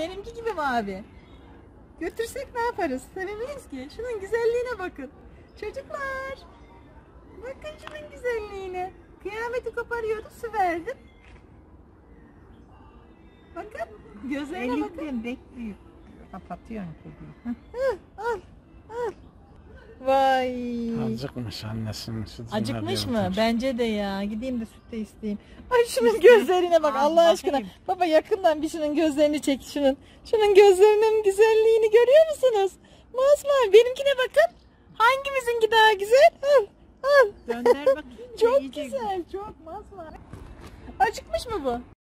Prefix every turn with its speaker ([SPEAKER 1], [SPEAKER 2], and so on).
[SPEAKER 1] Benimki gibi mavi. Götürsek ne yaparız? Sevemeyiz ki. Şunun güzelliğine bakın. Çocuklar. Bakın şunun güzelliğine. Kıyameti koparıyordu su verdim. Bakın gözlerine bakın.
[SPEAKER 2] Elimden bekliyor. Kapatıyorum kediyi.
[SPEAKER 1] Al al. Vay.
[SPEAKER 3] Acıkmış annesinin sütüne.
[SPEAKER 1] Acıkmış mı?
[SPEAKER 3] diyormuş.
[SPEAKER 1] Bence de ya. Gideyim de süt de isteyeyim. Ay şunun gözlerine bak
[SPEAKER 2] Al
[SPEAKER 1] Allah aşkına. Baba yakından bir şunun gözlerini çek şunun. Şunun gözlerinin güzelliğini görüyor musunuz? Masmavi benimkine bakın. Hangimizinki daha güzel? Al al.
[SPEAKER 2] Gönder bakayım.
[SPEAKER 1] Çok güzel çok masmavi. Acıkmış mı bu?